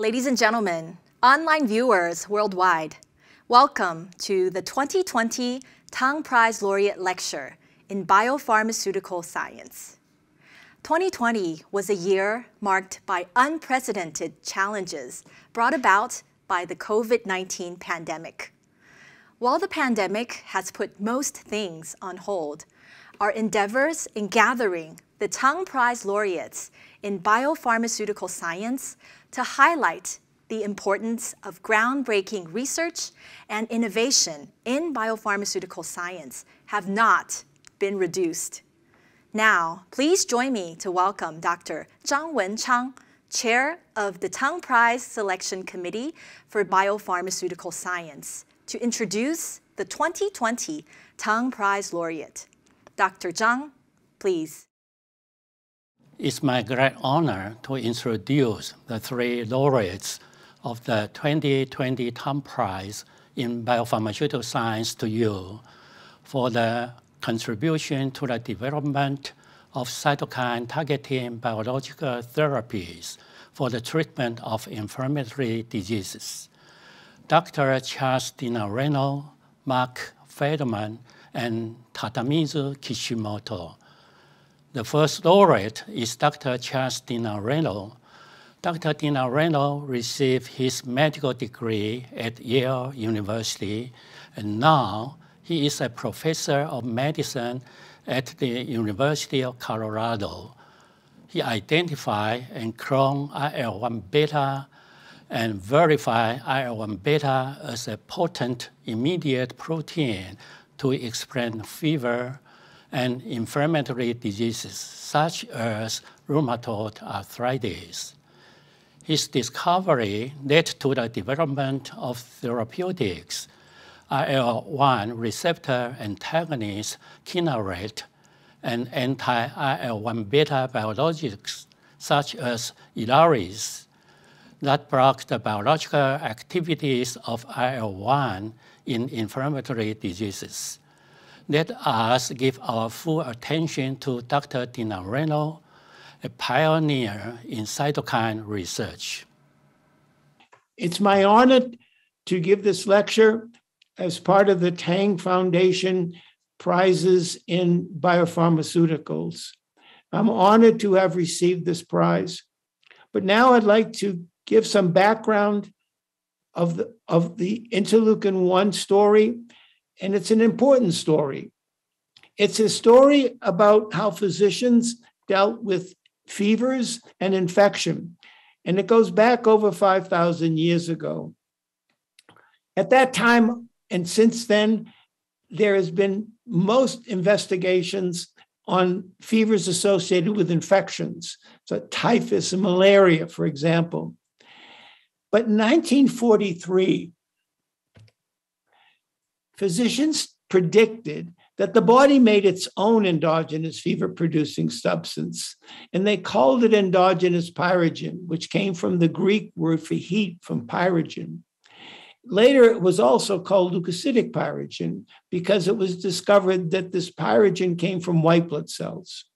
Ladies and gentlemen, online viewers worldwide, welcome to the 2020 Tang Prize Laureate Lecture in Biopharmaceutical Science. 2020 was a year marked by unprecedented challenges brought about by the COVID-19 pandemic. While the pandemic has put most things on hold, our endeavors in gathering the Tang Prize laureates in biopharmaceutical science to highlight the importance of groundbreaking research and innovation in biopharmaceutical science have not been reduced. Now, please join me to welcome Dr. Zhang Wenchang, Chair of the Tang Prize Selection Committee for Biopharmaceutical Science, to introduce the 2020 Tang Prize laureate. Dr. Zhang, please. It's my great honor to introduce the three laureates of the 2020 Tang Prize in Biopharmaceutical Science to you for the contribution to the development of cytokine targeting biological therapies for the treatment of inflammatory diseases. Dr. Charles Dinarello, Marc Feldmann, and Tadamitsu Kishimoto. The first laureate is Dr. Charles Dinarello. Dr. Dinarello received his medical degree at Yale University, and now he is a professor of medicine at the University of Colorado. He identified and cloned IL-1 beta and verified IL-1 beta as a potent immediate protein to explain fever and inflammatory diseases such as rheumatoid arthritis. His discovery led to the development of therapeutics, IL-1 receptor antagonist Kineret, and anti-IL-1 beta biologics such as Ilaris that block the biological activities of IL-1 in inflammatory diseases. Let us give our full attention to Dr. Dinarello, a pioneer in cytokine research. It's my honor to give this lecture as part of the Tang Foundation prizes in biopharmaceuticals. I'm honored to have received this prize. But now I'd like to give some background of the, of the interleukin 1 story, and it's an important story. It's a story about how physicians dealt with fevers and infection, and it goes back over 5,000 years ago. At that time, and since then, there has been most investigations on fevers associated with infections, so typhus and malaria, for example. But in 1943, physicians predicted that the body made its own endogenous fever producing substance, and they called it endogenous pyrogen, which came from the Greek word for heat from pyrogen. Later, it was also called leukocytic pyrogen because it was discovered that this pyrogen came from white blood cells.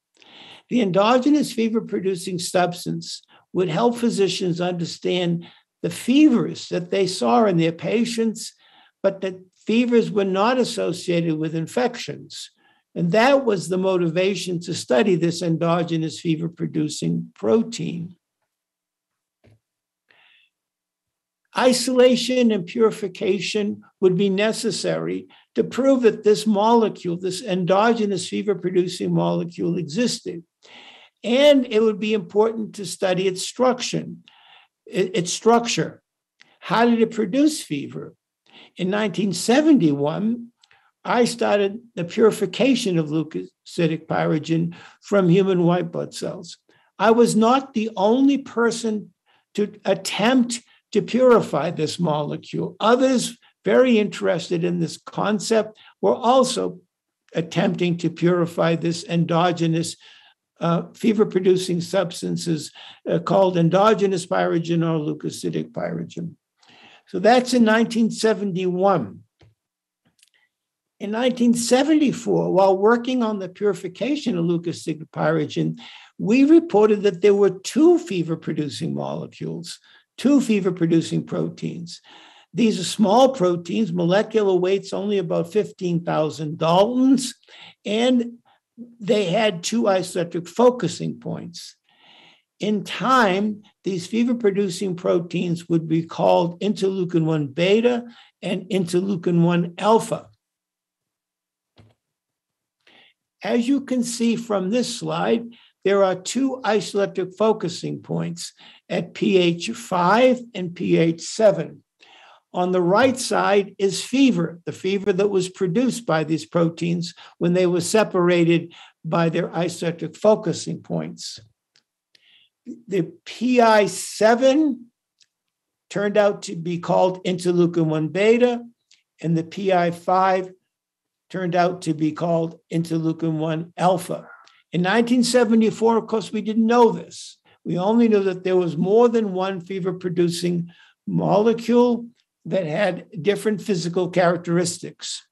The endogenous fever producing substance would help physicians understand the fevers that they saw in their patients, but that fevers were not associated with infections. And that was the motivation to study this endogenous fever producing protein. Isolation and purification would be necessary to prove that this molecule, this endogenous fever producing molecule, existed. And it would be important to study its structure its structure. How did it produce fever? In 1971, I started the purification of leukocytic pyrogen from human white blood cells. I was not the only person to attempt to purify this molecule. Others, very interested in this concept, were also attempting to purify this endogenous uh, fever producing substances uh, called endogenous pyrogen or leukocytic pyrogen. So that's in 1971. In 1974, while working on the purification of leukocytic pyrogen, we reported that there were two fever producing molecules two fever producing proteins. These are small proteins, molecular weights only about 15,000 Daltons, and they had two isoelectric focusing points. In time, these fever producing proteins would be called interleukin 1 beta and interleukin 1 alpha. As you can see from this slide, there are two isoelectric focusing points at pH 5 and pH 7. On the right side is fever, the fever that was produced by these proteins when they were separated by their isoelectric focusing points. The PI7 turned out to be called interleukin 1 beta, and the PI5 turned out to be called interleukin 1 alpha. In 1974, of course, we didn't know this. We only knew that there was more than one fever producing molecule that had different physical characteristics.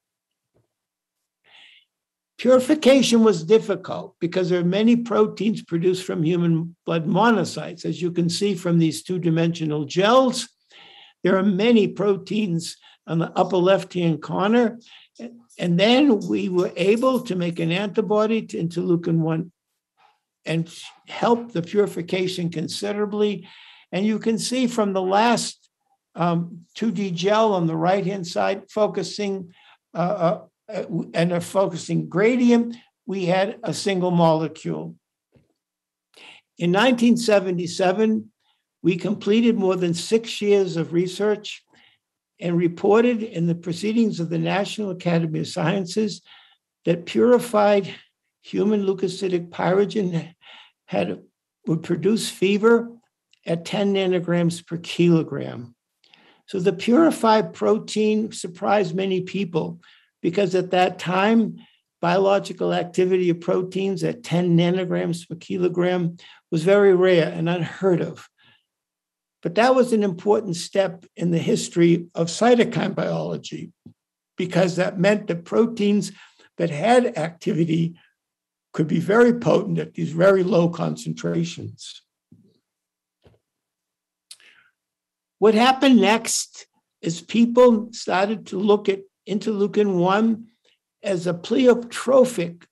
Purification was difficult because there are many proteins produced from human blood monocytes. As you can see from these two dimensional gels, there are many proteins on the upper left hand corner. And then we were able to make an antibody to interleukin 1 and help the purification considerably. And you can see from the last um, 2D gel on the right hand side, focusing uh, uh, and a focusing gradient, we had a single molecule. In 1977, we completed more than six years of research and reported in the proceedings of the National Academy of Sciences that purified human leukocytic pyrogen had would produce fever at 10 nanograms per kilogram. So the purified protein surprised many people because at that time, biological activity of proteins at 10 nanograms per kilogram was very rare and unheard of. But that was an important step in the history of cytokine biology because that meant that proteins that had activity could be very potent at these very low concentrations. What happened next is people started to look at interleukin 1 as a pleiotropic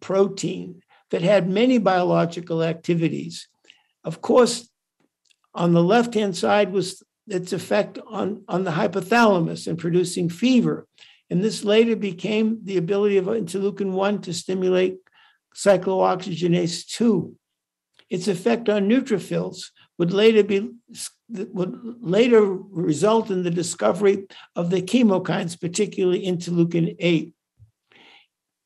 protein that had many biological activities. Of course, on the left hand side was its effect on, on the hypothalamus and producing fever. And this later became the ability of interleukin 1 to stimulate cyclooxygenase 2. Its effect on neutrophils would later be would later result in the discovery of the chemokines, particularly interleukin 8.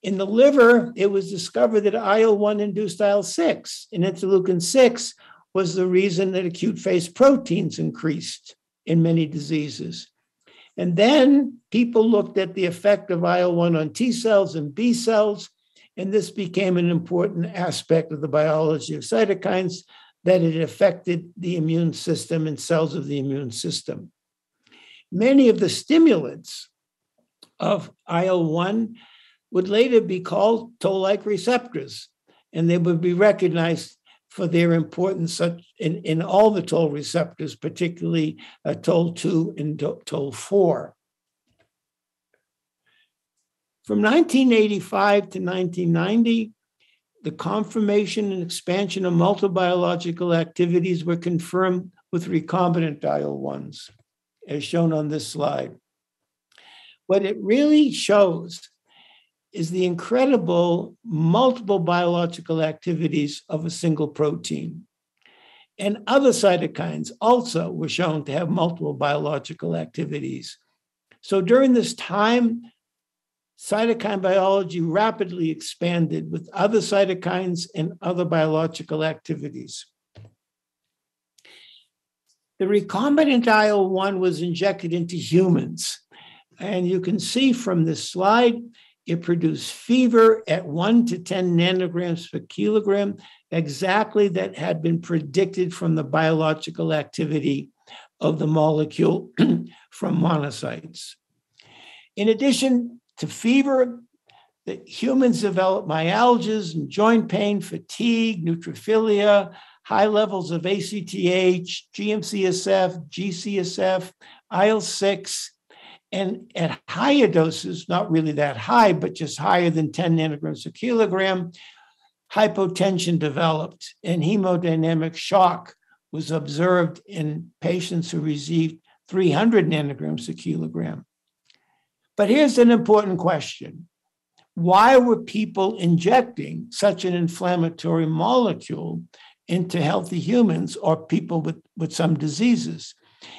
In the liver, it was discovered that IL 1 induced IL 6, and interleukin 6 was the reason that acute phase proteins increased in many diseases. And then people looked at the effect of IL 1 on T cells and B cells, and this became an important aspect of the biology of cytokines that it affected the immune system and cells of the immune system. Many of the stimulants of IL 1 would later be called toll like receptors, and they would be recognized for their importance in, in all the toll receptors, particularly uh, toll 2 and toll 4. From 1985 to 1990, the confirmation and expansion of multibiological activities were confirmed with recombinant dial ones, as shown on this slide. What it really shows is the incredible multiple biological activities of a single protein. And other cytokines also were shown to have multiple biological activities. So during this time, cytokine biology rapidly expanded with other cytokines and other biological activities. The recombinant IL 1 was injected into humans. And you can see from this slide, it produced fever at 1 to 10 nanograms per kilogram, exactly that had been predicted from the biological activity of the molecule from monocytes. In addition, to fever. that humans develop myalgias and joint pain, fatigue, neutrophilia, high levels of ACTH, GM-CSF, GCSF, IL-6, and at higher doses, not really that high, but just higher than 10 nanograms per kilogram, hypotension developed and hemodynamic shock was observed in patients who received 300 nanograms per kilogram. But here's an important question why were people injecting such an inflammatory molecule into healthy humans or people with, with some diseases?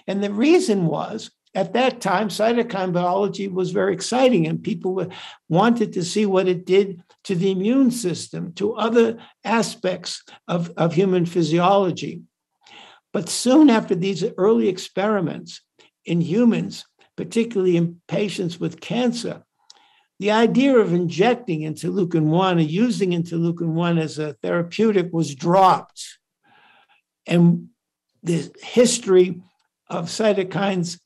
And the reason was at that time, cytokine biology was very exciting, and people wanted to see what it did to the immune system, to other aspects of, of human physiology. But soon after these early experiments in humans, particularly in patients with cancer, the idea of injecting interleukin 1 or using interleukin 1 as a therapeutic was dropped. And the history of cytokines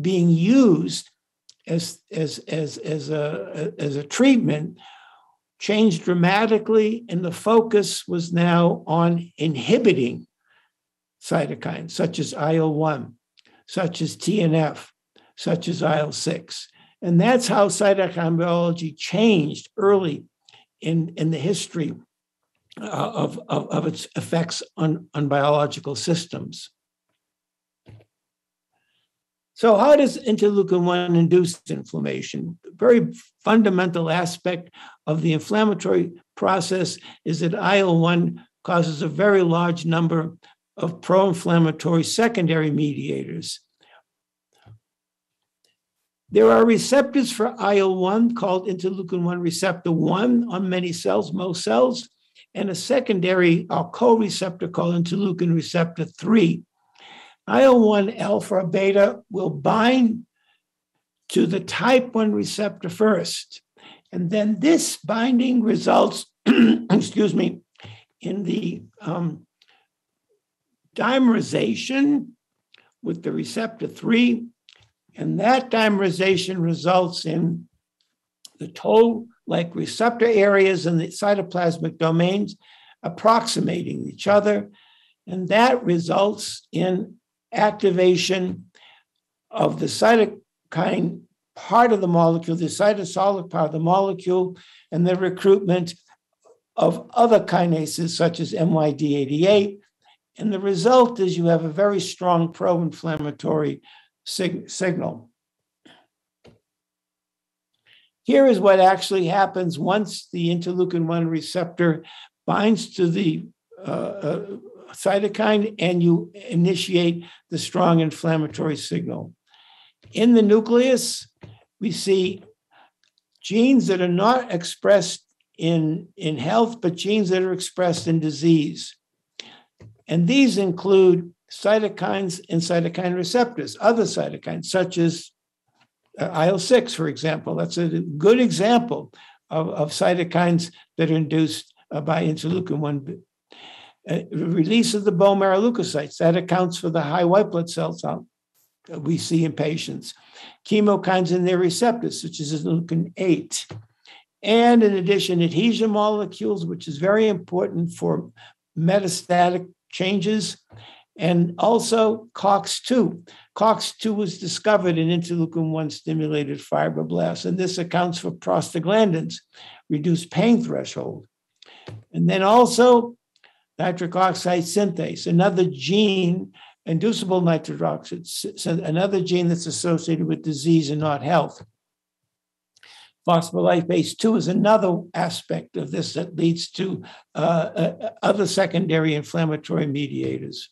being used as, as, as, as, a, as a treatment changed dramatically, and the focus was now on inhibiting cytokines such as IL 1, such as TNF, such as IL 6. And that's how cytokine biology changed early in, in the history uh, of, of, of its effects on, on biological systems. So, how does interleukin 1 induce inflammation? Very fundamental aspect of the inflammatory process is that IL 1 causes a very large number of pro inflammatory secondary mediators. There are receptors for IL 1 called interleukin 1 receptor 1 on many cells, most cells, and a secondary or co receptor called interleukin receptor 3 IL 1 alpha or beta will bind to the type 1 receptor first. And then this binding results, excuse me, in the um, dimerization with the receptor 3. And that dimerization results in the toll like receptor areas in the cytoplasmic domains approximating each other. And that results in activation of the cytokine part of the molecule, the cytosolic part of the molecule, and the recruitment of other kinases such as MYD88. And the result is you have a very strong pro inflammatory sig- signal. Here is what actually happens once the interleukin 1 receptor binds to the uh, uh, cytokine and you initiate the strong inflammatory signal. In the nucleus, we see genes that are not expressed in, in health, but genes that are expressed in disease. And these include cytokines and cytokine receptors, other cytokines, such as uh, IL 6, for example. That's a good example of, of cytokines that are induced uh, by interleukin 1 uh, release of the bone marrow leukocytes. That accounts for the high white blood cells we see in patients. Chemokines and their receptors, such as interleukin 8. And in addition, adhesion molecules, which is very important for metastatic changes, and also COX2. COX2 was discovered in interleukin 1 stimulated fibroblasts, and this accounts for prostaglandins, reduced pain threshold. And then also nitric oxide synthase, another gene, inducible nitric oxide, another gene that's associated with disease and not health. Phospholipase 2 is another aspect of this that leads to uh, uh, other secondary inflammatory mediators.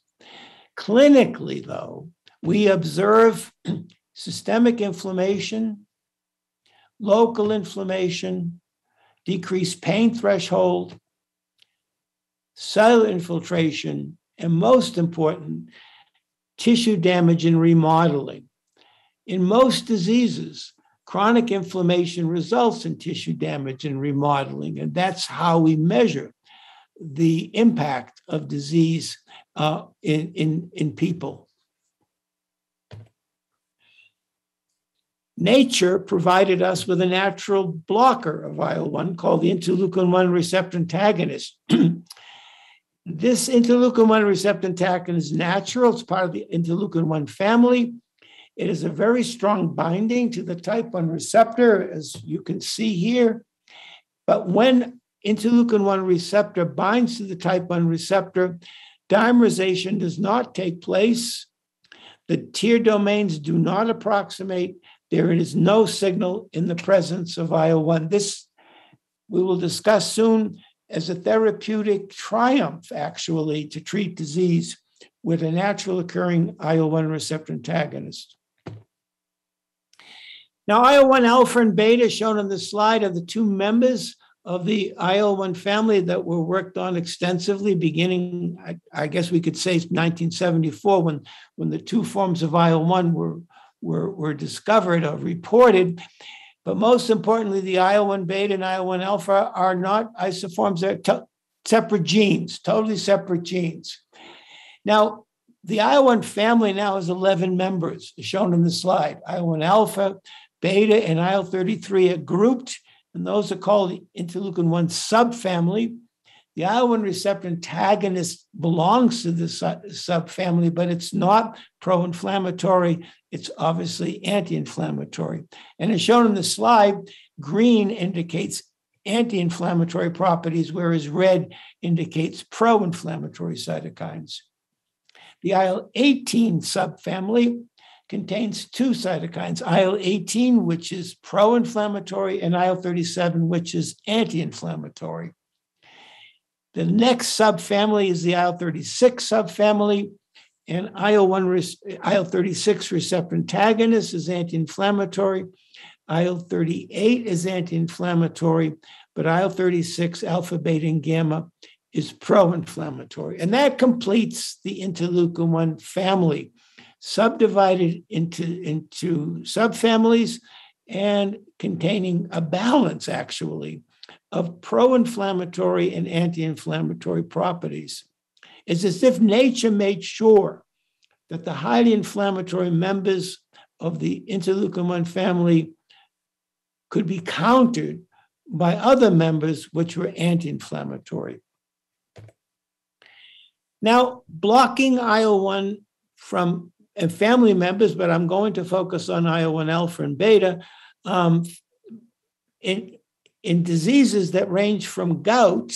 Clinically, though, we observe systemic inflammation, local inflammation, decreased pain threshold, cellular infiltration, and most important, tissue damage and remodeling. In most diseases, chronic inflammation results in tissue damage and remodeling, and that's how we measure the impact of disease uh, in, in, in people. Nature provided us with a natural blocker of IL 1 called the interleukin 1 receptor antagonist. This interleukin 1 receptor antagonist is natural. It's part of the interleukin 1 family. It is a very strong binding to the type 1 receptor, as you can see here. But when interleukin 1 receptor binds to the type 1 receptor, dimerization does not take place. The TIR domains do not approximate. There is no signal in the presence of IL 1. This we will discuss soon as a therapeutic triumph, actually, to treat disease with a natural occurring IL 1 receptor antagonist. Now, IL 1 alpha and beta, shown on the slide, are the two members of the IL 1 family that were worked on extensively beginning, I, I, guess we could say, 1974, when, when the two forms of IL 1 were, were, were discovered or reported. But most importantly, the IL 1 beta and IL 1 alpha are not isoforms, they're separate genes, totally separate genes. Now, the IL 1 family now has 11 members, shown in the slide. IL 1 alpha, beta, and IL 33 are grouped, and those are called the interleukin 1 subfamily. The IL 1 receptor antagonist belongs to this subfamily, but it's not pro inflammatory it's obviously anti inflammatory. And as shown in the slide, green indicates anti inflammatory properties, whereas red indicates pro inflammatory cytokines. The IL 18 subfamily contains two cytokines IL 18, which is pro inflammatory, and IL 37, which is anti inflammatory. The next subfamily is the IL 36 subfamily, and IL-1, IL-36 receptor antagonist is anti-inflammatory. IL-38 is anti-inflammatory, but IL-36 alpha, beta, and gamma is pro-inflammatory. And that completes the interleukin-1 family, subdivided into, into subfamilies and containing a balance, actually, of pro-inflammatory and anti-inflammatory properties. It's as if nature made sure that the highly inflammatory members of the interleukin 1 family could be countered by other members which were anti inflammatory. Now, blocking IL 1 from family members, but I'm going to focus on IL 1 alpha and beta, um, in, in diseases that range from gout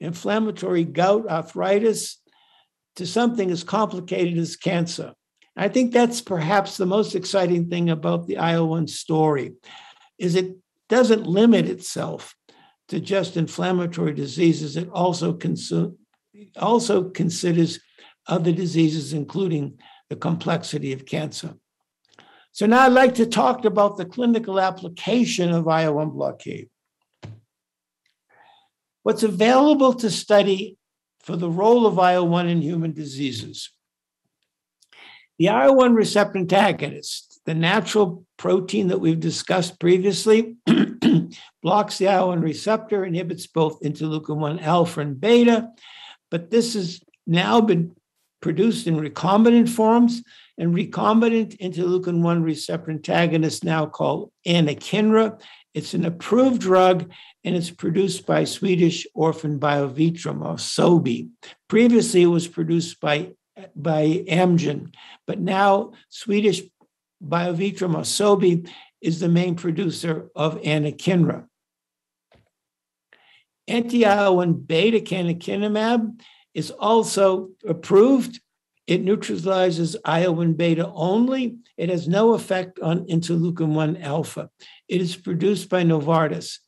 inflammatory gout arthritis to something as complicated as cancer. I think that's perhaps the most exciting thing about the IL-1 story is it doesn't limit itself to just inflammatory diseases. It also, consu- also considers other diseases, including the complexity of cancer. So now I'd like to talk about the clinical application of IL-1 blockade what's available to study for the role of IL 1 in human diseases. The IL 1 receptor antagonist, the natural protein that we've discussed previously, blocks the IL 1 receptor, inhibits both interleukin 1 alpha and beta, but this has now been produced in recombinant forms. And recombinant interleukin 1 receptor antagonist, now called anakinra, it's an approved drug and it's produced by Swedish orphan Biovitrum or Sobi. Previously, it was produced by, by Amgen, but now Swedish Biovitrum or Sobi is the main producer of anakinra. Anti-IL-1 beta canakinumab is also approved it neutralizes IL-1 beta only. It has no effect on interleukin 1 alpha. It is produced by Novartis.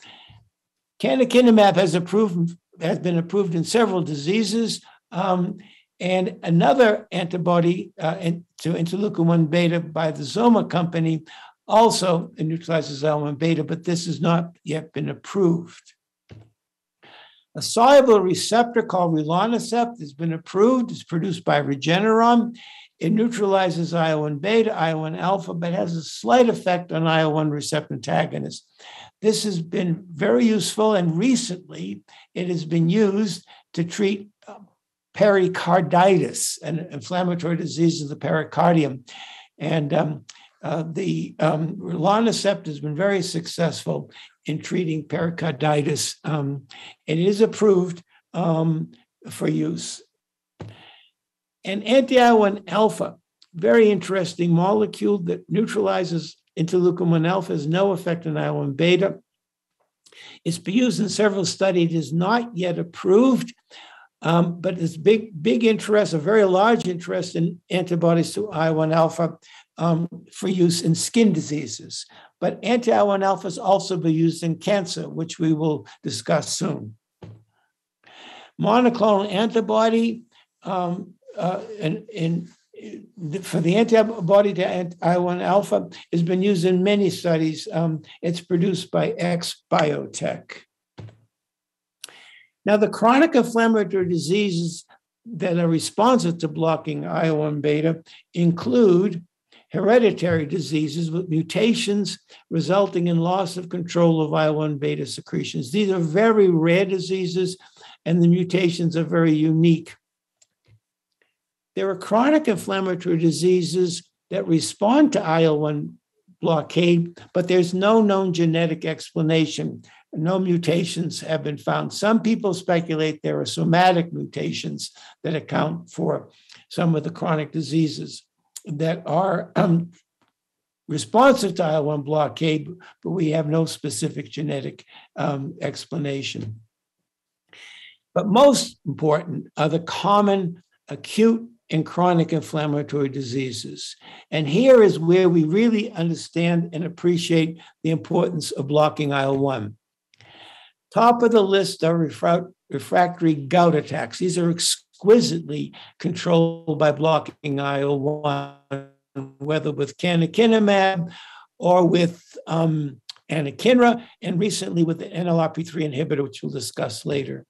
Canakinumab has approved has been approved in several diseases. Um, and another antibody uh, to interleukin 1 beta by the XOMA company also neutralizes IL-1 beta, but this has not yet been approved. A soluble receptor called rilonacept has been approved. It's produced by Regeneron. It neutralizes IL 1 beta, IL 1 alpha, but has a slight effect on IL 1 receptor antagonists. This has been very useful, and recently it has been used to treat uh, pericarditis, an inflammatory disease of the pericardium. And um, uh, the um, has been very successful in treating pericarditis. Um, and it is approved um, for use. And anti-IL-1 alpha, very interesting molecule that neutralizes interleukin 1 alpha, has no effect on IL-1 beta. It's been used in several studies, it is not yet approved, um, but there's big, big interest, a very large interest in antibodies to IL-1 alpha um, for use in skin diseases. But anti-IL-1 alpha is also be used in cancer, which we will discuss soon. Monoclonal antibody um, uh, in, in for the antibody to IL-1 alpha has been used in many studies. Um, it's produced by XBiotech. Now, the chronic inflammatory diseases that are responsive to blocking IL-1 beta include hereditary diseases with mutations resulting in loss of control of IL-1 beta secretions. These are very rare diseases, and the mutations are very unique. There are chronic inflammatory diseases that respond to IL 1 blockade, but there's no known genetic explanation. No mutations have been found. Some people speculate there are somatic mutations that account for some of the chronic diseases that are um, responsive to IL 1 blockade, but we have no specific genetic um, explanation. But most important are the common acute and chronic inflammatory diseases. And here is where we really understand and appreciate the importance of blocking IL 1. Top of the list are refractory gout attacks. These are exquisitely controlled by blocking IL 1, whether with canakinumab or with um, anakinra, and recently with the NLRP3 inhibitor, which we'll discuss later.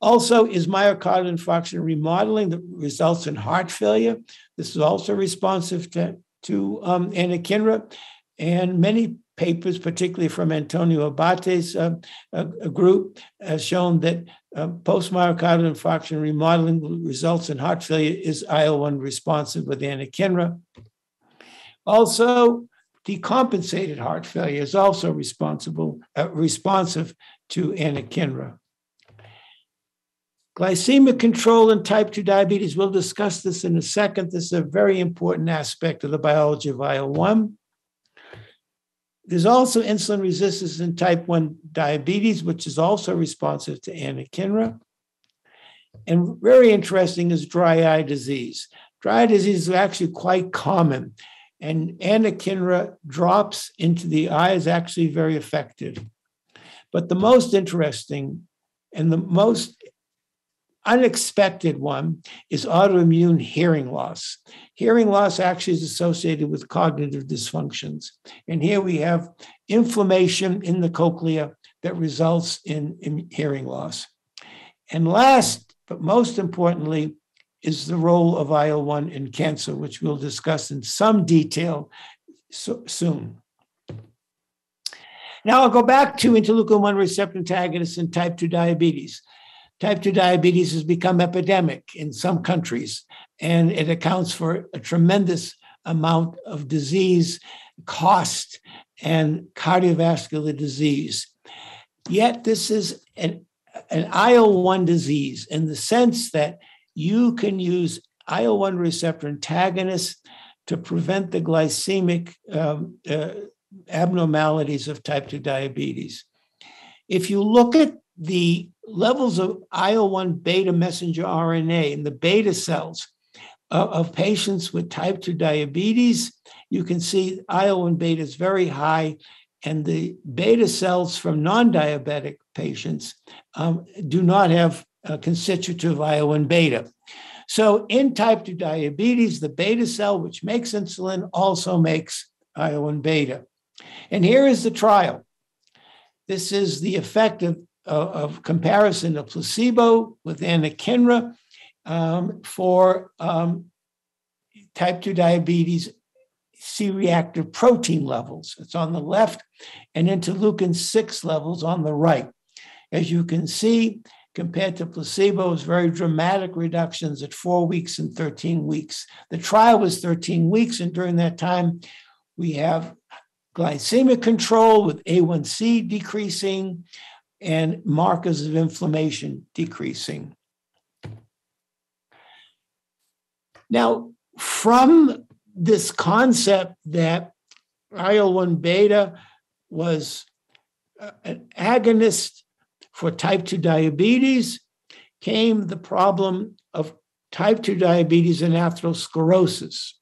Also, is myocardial infarction remodeling that results in heart failure? This is also responsive to, to um, anakinra. And many papers, particularly from Antonio Abbate's uh, a group, has shown that uh, post myocardial infarction remodeling results in heart failure is IL 1 responsive with anakinra. Also, decompensated heart failure is also responsible, uh, responsive to anakinra. Glycemic control in type 2 diabetes, we'll discuss this in a second. This is a very important aspect of the biology of IL 1. There's also insulin resistance in type 1 diabetes, which is also responsive to anakinra. And very interesting is dry eye disease. Dry eye disease is actually quite common, and anakinra drops into the eye is actually very effective. But the most interesting and the most unexpected one is autoimmune hearing loss. Hearing loss actually is associated with cognitive dysfunctions. And here we have inflammation in the cochlea that results in, in hearing loss. And last, but most importantly, is the role of IL 1 in cancer, which we'll discuss in some detail so, soon. Now I'll go back to interleukin 1 receptor antagonists and type 2 diabetes. Type 2 diabetes has become epidemic in some countries, and it accounts for a tremendous amount of disease, cost, and cardiovascular disease. Yet, this is an, an IL 1 disease in the sense that you can use IL 1 receptor antagonists to prevent the glycemic um, uh, abnormalities of type 2 diabetes. If you look at the levels of IL 1 beta messenger RNA in the beta cells of, of patients with type 2 diabetes, you can see IL 1 beta is very high, and the beta cells from non diabetic patients um, do not have a constitutive IL 1 beta. So, in type 2 diabetes, the beta cell, which makes insulin, also makes IL 1 beta. And here is the trial. This is the effect of of comparison of placebo with anakinra um, for um, type 2 diabetes C reactive protein levels. It's on the left, and interleukin 6 levels on the right. As you can see, compared to placebo, it's very dramatic reductions at four weeks and 13 weeks. The trial was 13 weeks, and during that time, we have glycemic control with A1C decreasing and markers of inflammation decreasing. Now, from this concept that IL 1 beta was uh, an agonist for type 2 diabetes, came the problem of type 2 diabetes and atherosclerosis.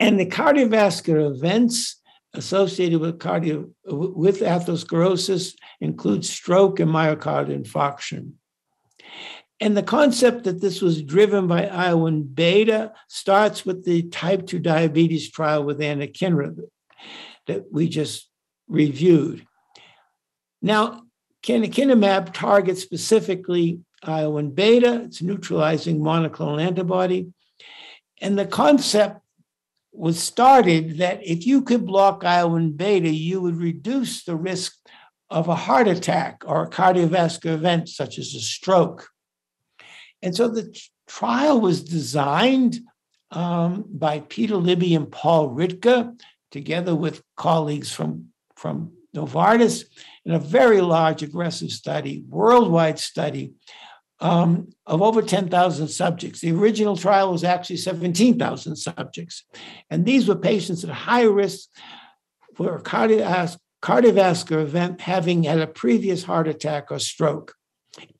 And the cardiovascular events associated with cardio with atherosclerosis include stroke and myocardial infarction. And the concept that this was driven by IL-1 beta starts with the type 2 diabetes trial with Anna anakinra that we just reviewed. Now, canakinumab targets specifically IL-1 beta. It's neutralizing monoclonal antibody. And the concept was started that if you could block IL-1 beta, you would reduce the risk of a heart attack or a cardiovascular event such as a stroke. And so the trial was designed um, by Peter Libby and Paul Ridker, together with colleagues from, from Novartis, in a very large, aggressive study, worldwide study um, of over 10,000 subjects. The original trial was actually 17,000 subjects. And these were patients at high risk for a cardiovascular event having had a previous heart attack or stroke.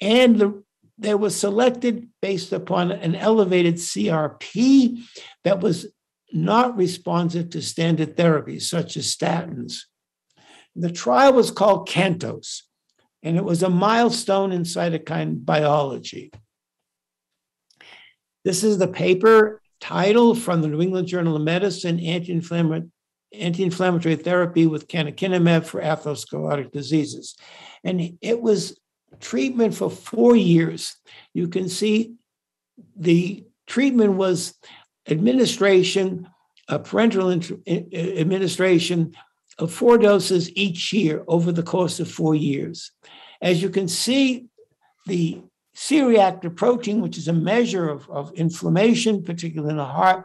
And the, they were selected based upon an elevated CRP that was not responsive to standard therapies such as statins. The trial was called CANTOS and it was a milestone in cytokine biology. This is the paper title from the New England Journal of Medicine Anti-Inflammatory, Anti-inflammatory therapy with canakinumab for atherosclerotic diseases. And it was treatment for four years. You can see the treatment was administration, a parenteral administration of four doses each year over the course of four years. As you can see, the C-reactive protein, which is a measure of, of inflammation, particularly in the heart,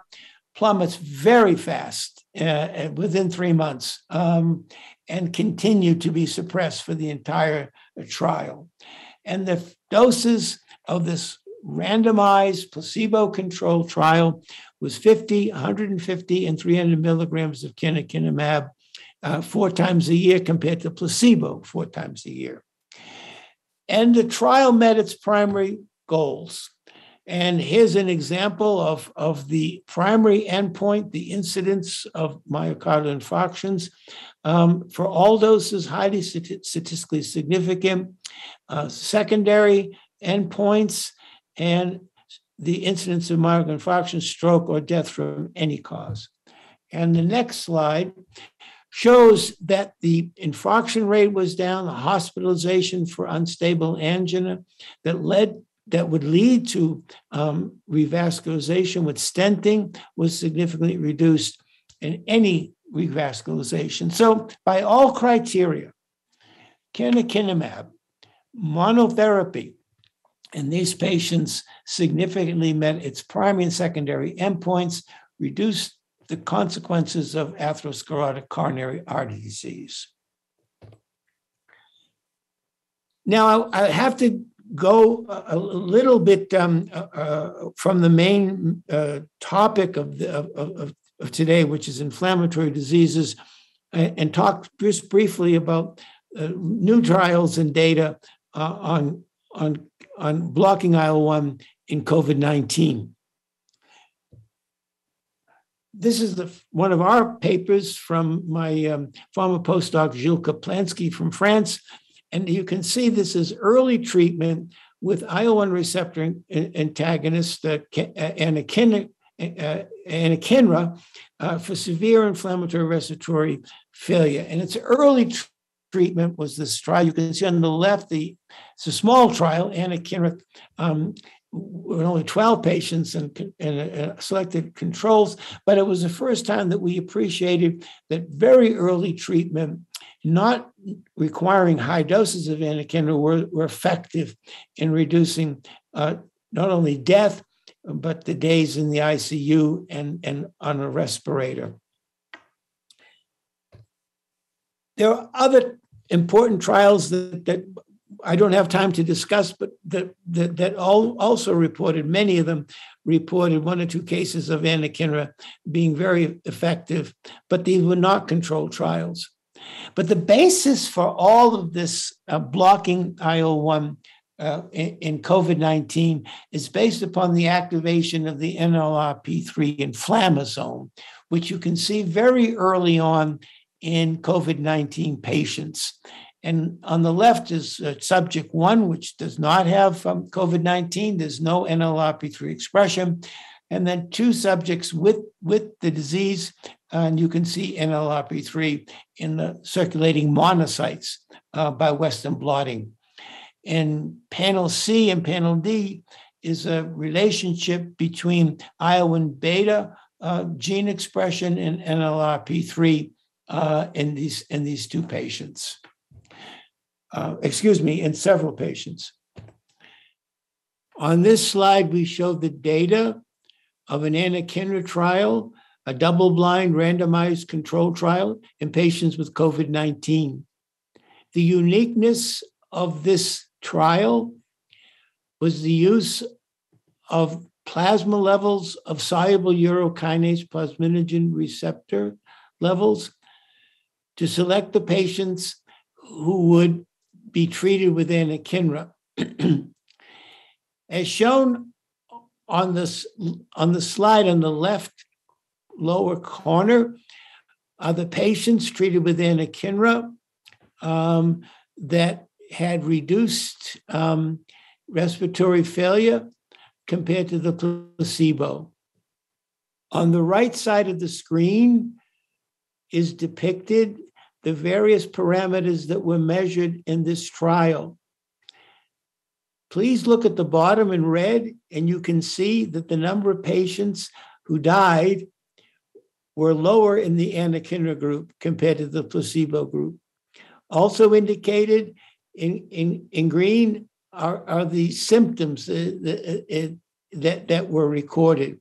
plummets very fast uh, within three months um, and continued to be suppressed for the entire uh, trial. And the doses of this randomized placebo-controlled trial was 50, 150, and 300 milligrams of canakinumab uh, four times a year compared to placebo four times a year. And the trial met its primary goals. And here's an example of, of the primary endpoint, the incidence of myocardial infarctions. Um, for all doses, highly statistically significant. Uh, secondary endpoints and the incidence of myocardial infarction, stroke, or death from any cause. And the next slide shows that the infarction rate was down, the hospitalization for unstable angina that led that would lead to um, revascularization with stenting was significantly reduced in any revascularization. So, by all criteria, canakinumab monotherapy in these patients significantly met its primary and secondary endpoints, reduced the consequences of atherosclerotic coronary artery disease. Now, I have to go a little bit um, uh, uh, from the main uh, topic of, the, of, of, today, which is inflammatory diseases, and, and talk just briefly about uh, new trials and data uh, on, on, on blocking IL 1 in COVID 19 this is the, one of our papers from my um, former postdoc, Gilles Kaplanski from France. And you can see this is early treatment with IL-1 receptor antagonist, uh, anakinra, uh, anakinra uh, for severe inflammatory respiratory failure. And its early tr- treatment was this trial. You can see on the left, the it's a small trial, anakinra um, with only 12 patients and, and uh, selected controls, but it was the first time that we appreciated that very early treatment, not requiring high doses of anakinra, were, were effective in reducing uh, not only death, but the days in the ICU and, and on a respirator. There are other important trials that, that I don't have time to discuss, but that that, that all also reported many of them reported one or two cases of anakinra being very effective, but these were not controlled trials. But the basis for all of this uh, blocking IL one uh, in, in COVID 19 is based upon the activation of the NLRP3 inflammasome, which you can see very early on in COVID 19 patients. And on the left is uh, subject one, which does not have um, COVID 19. There's no NLRP3 expression. And then two subjects with, with the disease, and you can see NLRP3 in the circulating monocytes uh, by Western blotting. In panel C and panel D is a relationship between IL-1 beta uh, gene expression and NLRP3 uh, in these in these two patients uh, excuse me, in several patients. On this slide, we show the data of an anakinra trial, a double blind randomized control trial in patients with COVID 19. The uniqueness of this trial was the use of plasma levels of soluble urokinase plasminogen receptor levels to select the patients who would be treated with anakinra. As shown on this on the slide on the left lower corner are the patients treated with anakinra um, that had reduced um, respiratory failure compared to the placebo. On the right side of the screen is depicted the various parameters that were measured in this trial. Please look at the bottom in red, and you can see that the number of patients who died were lower in the anakinra group compared to the placebo group. Also indicated in, in, in green are, are the symptoms that, that, that, that were recorded.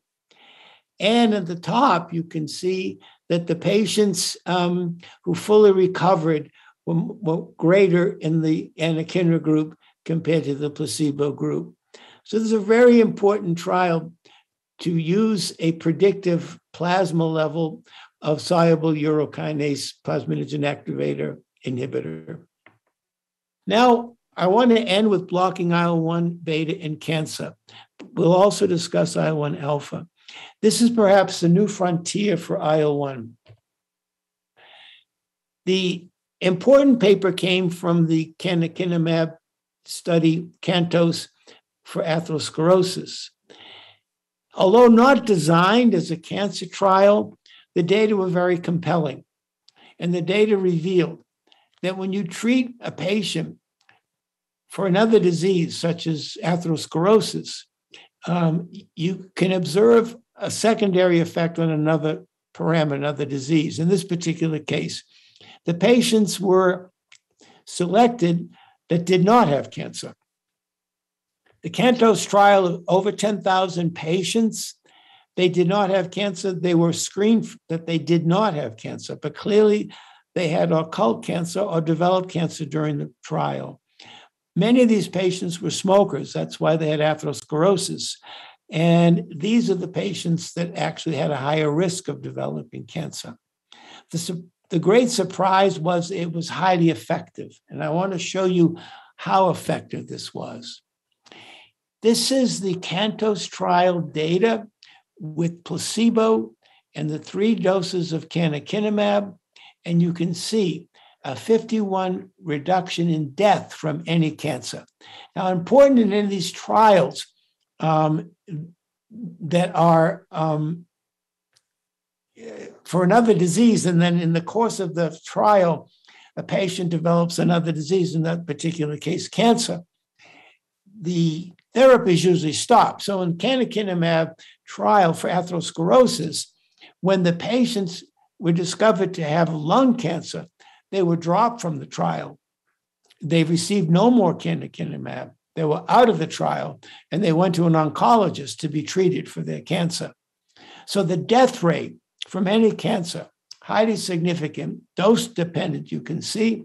And at the top, you can see that the patients um, who fully recovered were, were, greater in the anakinra group compared to the placebo group. So this is a very important trial to use a predictive plasma level of soluble urokinase plasminogen activator inhibitor. Now, I want to end with blocking IL 1 beta in cancer. We'll also discuss IL 1 alpha. This is perhaps a new frontier for IL 1. The important paper came from the canakinumab study, CANTOS, for atherosclerosis. Although not designed as a cancer trial, the data were very compelling. And the data revealed that when you treat a patient for another disease, such as atherosclerosis, um, you can observe a secondary effect on another parameter, another disease. In this particular case, the patients were selected that did not have cancer. The CANTOS trial of over 10,000 patients, they did not have cancer. They were screened that they did not have cancer, but clearly they had occult cancer or developed cancer during the trial. Many of these patients were smokers. That's why they had atherosclerosis. And these are the patients that actually had a higher risk of developing cancer. The, the great surprise was it was highly effective. And I want to show you how effective this was. This is the CANTOS trial data with placebo and the three doses of canakinumab. And you can see a 51 reduction in death from any cancer. Now, important in any of these trials um, that are um, for another disease, and then in the course of the trial, a patient develops another disease, in that particular case, cancer. The therapy is usually stopped. So in canakinumab trial for atherosclerosis, when the patients were discovered to have lung cancer, they were dropped from the trial. They received no more canakinumab. They were out of the trial and they went to an oncologist to be treated for their cancer. So the death rate from any cancer, highly significant, dose dependent, you can see,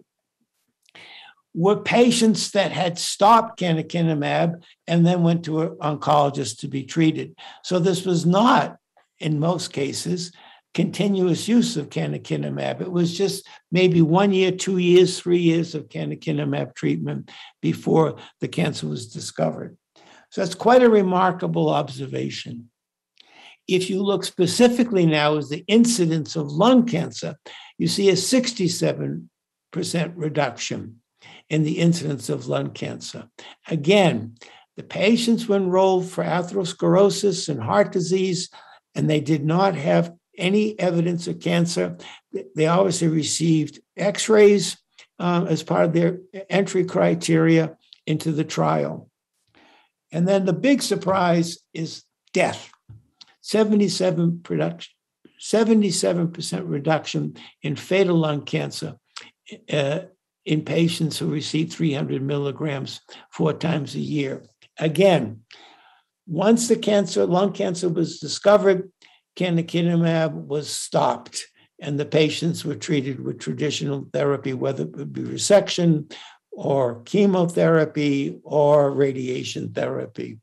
were patients that had stopped canakinumab and then went to an oncologist to be treated. So this was not, in most cases, continuous use of canakinumab. It was just maybe one year, two years, three years of canakinumab treatment before the cancer was discovered. So that's quite a remarkable observation. If you look specifically now as the incidence of lung cancer, you see a 67% reduction in the incidence of lung cancer. Again, the patients were enrolled for atherosclerosis and heart disease, and they did not have any evidence of cancer. They obviously received x rays um, as part of their entry criteria into the trial. And then the big surprise is death 77 production, 77% reduction in fatal lung cancer uh, in patients who received 300 milligrams four times a year. Again, once the cancer, lung cancer was discovered, canakinumab was stopped, and the patients were treated with traditional therapy, whether it would be resection or chemotherapy or radiation therapy.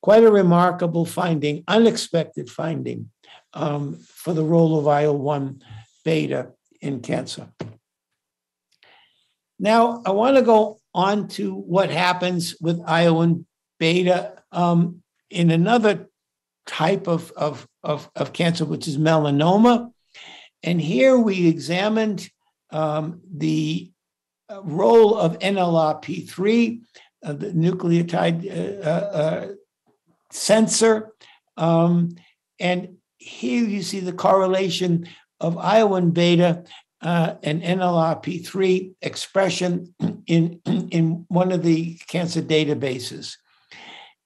Quite a remarkable finding, unexpected finding um, for the role of IL 1 beta in cancer. Now, I want to go on to what happens with IL 1 beta um, in another type of, of, of, of, cancer, which is melanoma. And here we examined um, the uh, role of NLRP3, uh, the nucleotide uh, uh, sensor. Um, and here you see the correlation of IL-1 beta uh, and NLRP3 expression in, in one of the cancer databases.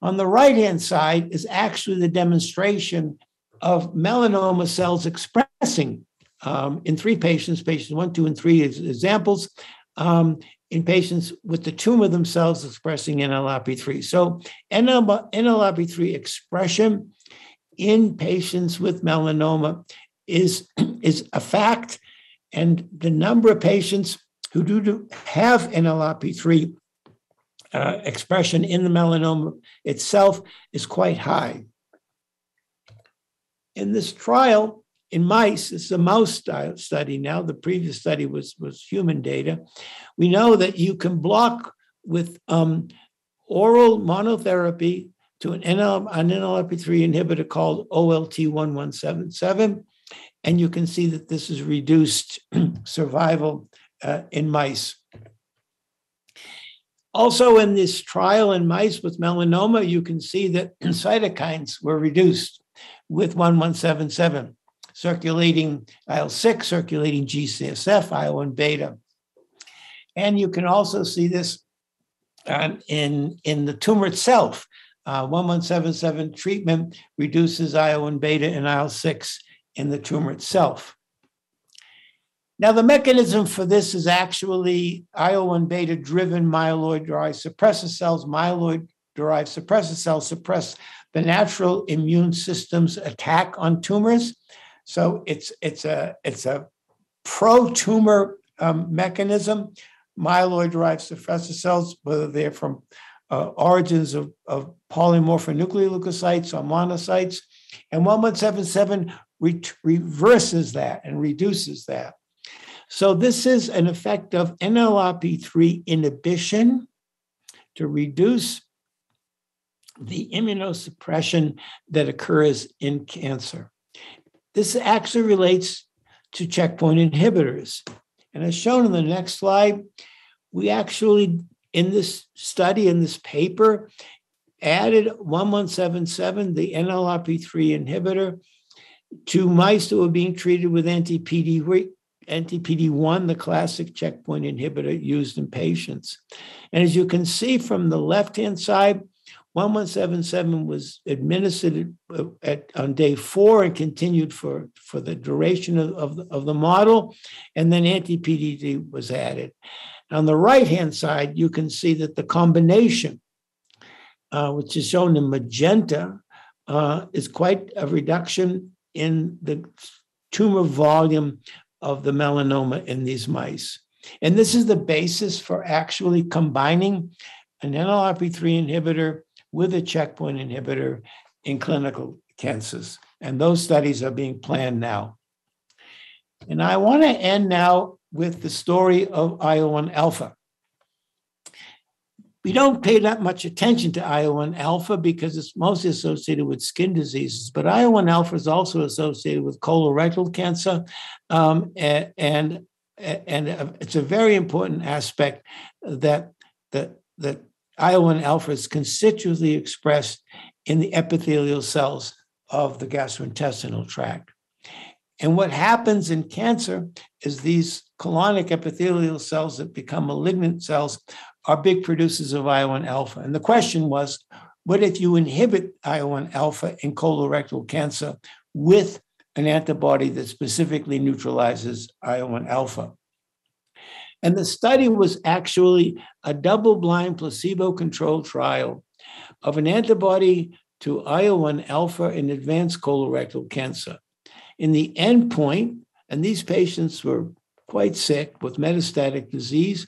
On the right hand side is actually the demonstration of melanoma cells expressing um, in three patients, patients one, two, and three examples, um, in patients with the tumor themselves expressing NLRP3. So NLRP3 expression in patients with melanoma is, is a fact, and the number of patients who do have NLRP3 uh, expression in the melanoma itself is quite high. In this trial, in mice, it's a mouse study now. The previous study was, was human data. We know that you can block with um, oral monotherapy to an, NL, an NLRP3 inhibitor called OLT1177. And you can see that this is reduced survival uh, in mice. Also, in this trial in mice with melanoma, you can see that cytokines were reduced with 1177, circulating IL 6, circulating GCSF, IL 1 beta. And you can also see this uh, in, in the tumor itself. Uh, 1177 treatment reduces IL 1 beta and IL 6 in the tumor itself. Now, the mechanism for this is actually IL 1 beta driven myeloid derived suppressor cells. Myeloid derived suppressor cells suppress the natural immune system's attack on tumors. So it's, it's a, it's a pro tumor um, mechanism. Myeloid derived suppressor cells, whether they're from uh, origins of, of polymorphonuclear leukocytes or monocytes. And 1177 re- reverses that and reduces that. So, this is an effect of NLRP3 inhibition to reduce the immunosuppression that occurs in cancer. This actually relates to checkpoint inhibitors. And as shown in the next slide, we actually, in this study, in this paper, added 1177, the NLRP3 inhibitor, to mice that were being treated with anti PD anti-PD1, the classic checkpoint inhibitor used in patients. And as you can see from the left-hand side, 1177 was administered at, on day four and continued for, for the duration of, of, the, of the model, and then anti-PDD was added. On the right-hand side, you can see that the combination, uh, which is shown in magenta, uh, is quite a reduction in the tumor volume of the melanoma in these mice. And this is the basis for actually combining an NLRP3 inhibitor with a checkpoint inhibitor in clinical cancers. And those studies are being planned now. And I want to end now with the story of IL-1 alpha. We don't pay that much attention to IL-1 alpha because it's mostly associated with skin diseases, but IL-1 alpha is also associated with colorectal cancer, um, and, and it's a very important aspect that that that IL-1 alpha is constitutively expressed in the epithelial cells of the gastrointestinal tract. And what happens in cancer is these colonic epithelial cells that become malignant cells are big producers of IL-1 alpha. And the question was, what if you inhibit IL-1 alpha in colorectal cancer with an antibody that specifically neutralizes IL-1 alpha? And the study was actually a double blind placebo controlled trial of an antibody to IL 1 alpha in advanced colorectal cancer. In the endpoint, and these patients were quite sick with metastatic disease,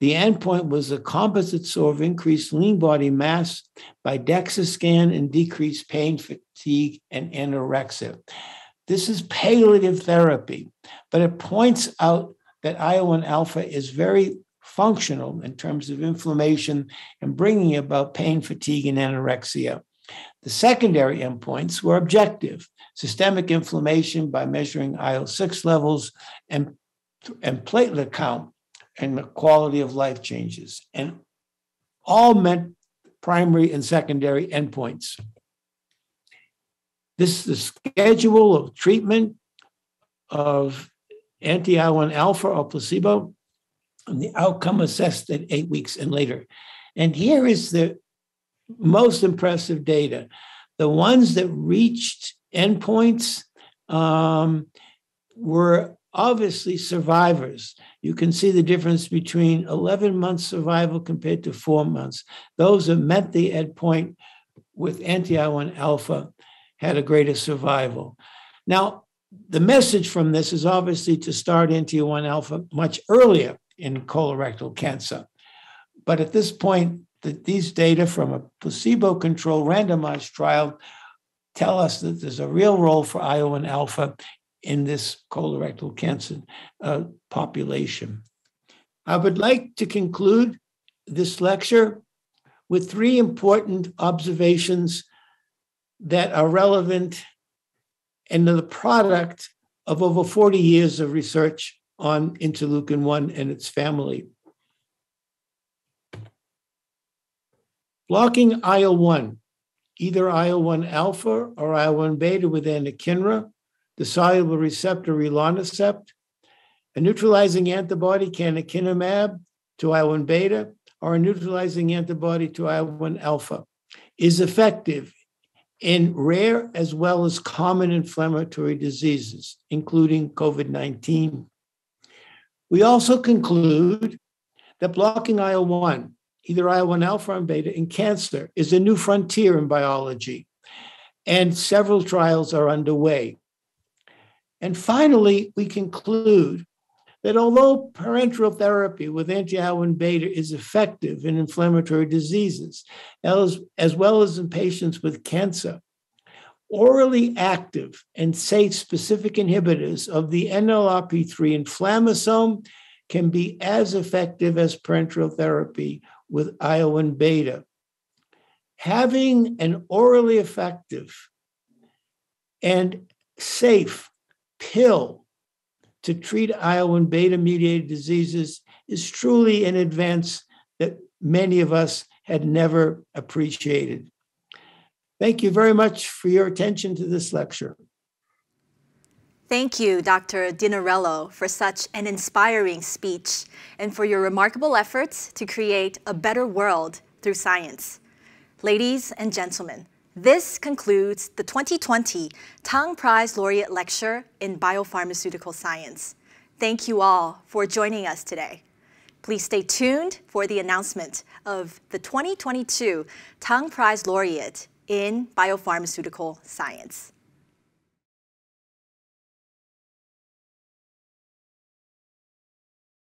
the endpoint was a composite score of increased lean body mass by DEXA scan and decreased pain, fatigue, and anorexia. This is palliative therapy, but it points out that IL-1 alpha is very functional in terms of inflammation and bringing about pain, fatigue, and anorexia. The secondary endpoints were objective systemic inflammation by measuring IL 6 levels and, and platelet count and the quality of life changes. And all meant primary and secondary endpoints. This is the schedule of treatment of anti IL-1 alpha or placebo, and the outcome assessed at eight weeks and later. And here is the most impressive data. The ones that reached endpoints um, were obviously survivors. You can see the difference between 11 months survival compared to four months. Those that met the endpoint with anti IL-1 alpha had a greater survival. Now, the message from this is obviously to start anti-1 alpha much earlier in colorectal cancer. But at this point, the, these data from a placebo controlled randomized trial tell us that there's a real role for IL-1 alpha in this colorectal cancer uh, population. I would like to conclude this lecture with three important observations that are relevant and are the product of over 40 years of research on interleukin 1 and its family. Blocking IL 1, either IL 1 alpha or IL 1 beta with anakinra, the soluble receptor rilonacept, a neutralizing antibody canakinumab to IL 1 beta, or a neutralizing antibody to IL 1 alpha, is effective in rare as well as common inflammatory diseases, including COVID 19. We also conclude that blocking IL 1, either IL 1 alpha or beta, in cancer is a new frontier in biology, and several trials are underway. And finally, we conclude that although parenteral therapy with anti-IL-1 beta is effective in inflammatory diseases, as, as well as in patients with cancer, orally active and safe specific inhibitors of the NLRP3 inflammasome can be as effective as parenteral therapy with IL-1 beta. Having an orally effective and safe pill to treat IL-1 beta mediated diseases is truly an advance that many of us had never appreciated. Thank you very much for your attention to this lecture. Thank you, Dr. Dinarello, for such an inspiring speech and for your remarkable efforts to create a better world through science. Ladies and gentlemen, this concludes the 2020 Tang Prize Laureate Lecture in Biopharmaceutical Science. Thank you all for joining us today. Please stay tuned for the announcement of the 2022 Tang Prize Laureate in Biopharmaceutical Science.